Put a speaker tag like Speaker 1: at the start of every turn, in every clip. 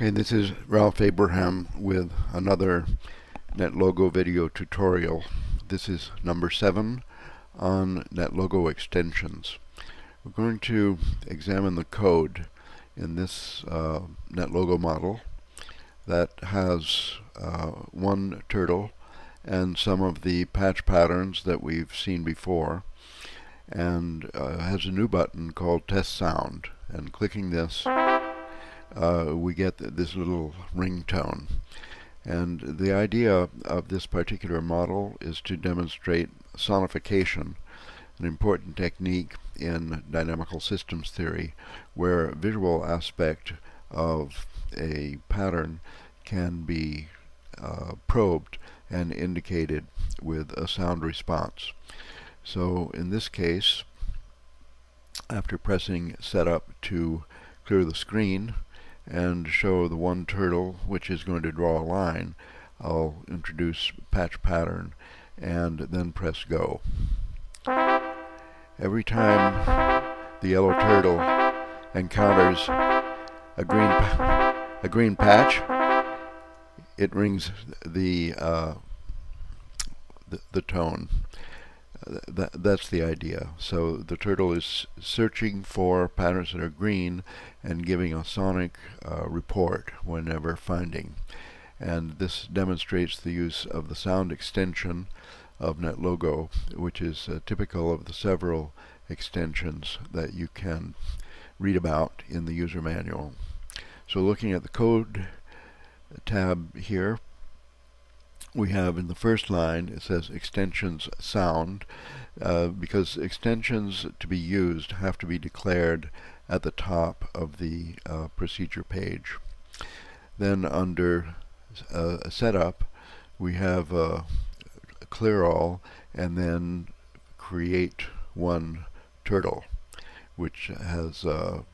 Speaker 1: Okay, this is Ralph Abraham with another NetLogo video tutorial. This is number 7 on NetLogo extensions. We're going to examine the code in this uh, NetLogo model that has uh, one turtle and some of the patch patterns that we've seen before and uh, has a new button called test sound and clicking this uh, we get this little ringtone. And the idea of this particular model is to demonstrate sonification, an important technique in dynamical systems theory, where visual aspect of a pattern can be uh, probed and indicated with a sound response. So in this case, after pressing setup to clear the screen, and show the one turtle which is going to draw a line, I'll introduce patch pattern and then press go. Every time the yellow turtle encounters a green a green patch, it rings the uh, the, the tone that, that's the idea. So the turtle is searching for patterns that are green and giving a sonic uh, report whenever finding. And this demonstrates the use of the sound extension of NetLogo, which is uh, typical of the several extensions that you can read about in the user manual. So looking at the code tab here, we have in the first line it says extensions sound uh, because extensions to be used have to be declared at the top of the uh, procedure page. Then under uh, setup we have uh, clear all and then create one turtle which has a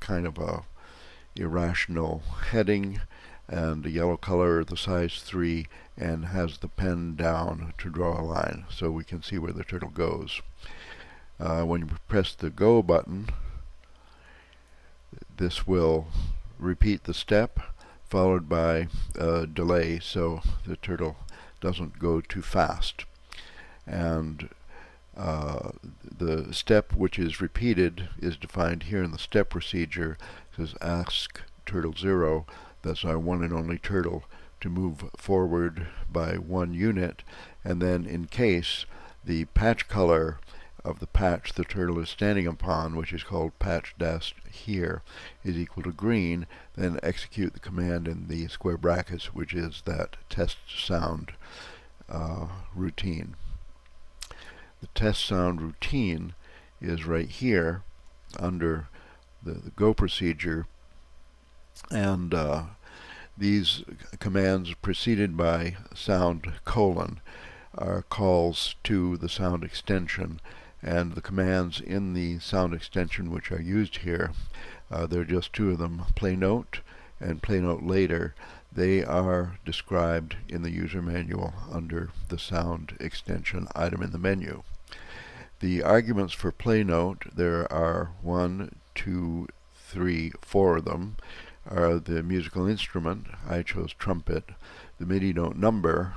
Speaker 1: kind of a irrational heading and the yellow color the size 3 and has the pen down to draw a line so we can see where the turtle goes. Uh, when you press the go button this will repeat the step followed by a delay so the turtle doesn't go too fast and uh, the step which is repeated is defined here in the step procedure it says ask turtle 0 that's our one and only turtle to move forward by one unit and then in case the patch color of the patch the turtle is standing upon, which is called patch dash here, is equal to green, then execute the command in the square brackets, which is that test sound uh, routine. The test sound routine is right here under the, the go procedure, and uh, these commands preceded by sound colon are calls to the sound extension and the commands in the sound extension which are used here, uh, there are just two of them, play note and play note later. They are described in the user manual under the sound extension item in the menu. The arguments for play note, there are one, two, three, four of them are the musical instrument. I chose trumpet. The MIDI note number,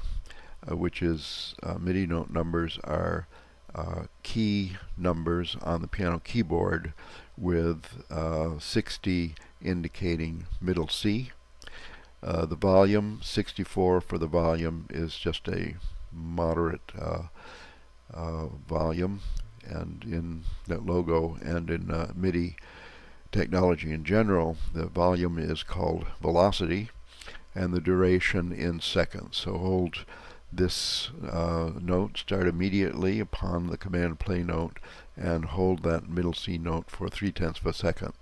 Speaker 1: uh, which is uh, MIDI note numbers are uh, key numbers on the piano keyboard with uh, 60 indicating middle C. Uh, the volume, 64 for the volume, is just a moderate uh, volume and in NetLogo and in MIDI technology in general, the volume is called velocity and the duration in seconds. So hold this uh, note, start immediately upon the command play note and hold that middle C note for three tenths of a second.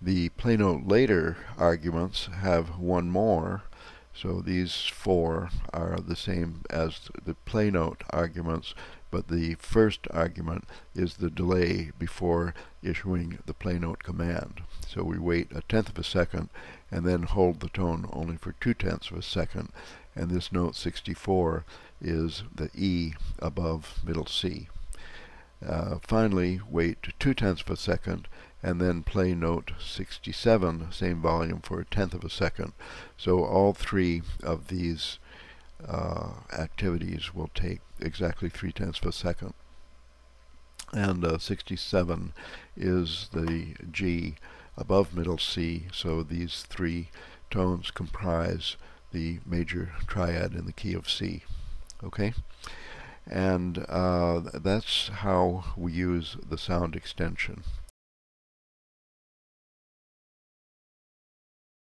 Speaker 1: The play note later arguments have one more so these four are the same as the play note arguments but the first argument is the delay before issuing the play note command. So we wait a tenth of a second and then hold the tone only for two tenths of a second and this note 64 is the E above middle C. Uh, finally, wait two tenths of a second and then play note 67, same volume for a tenth of a second. So all three of these uh, activities will take exactly three tenths of a second. And uh, 67 is the G above middle C, so these three tones comprise the major triad in the key of C. Okay? And uh, that's how we use the sound extension.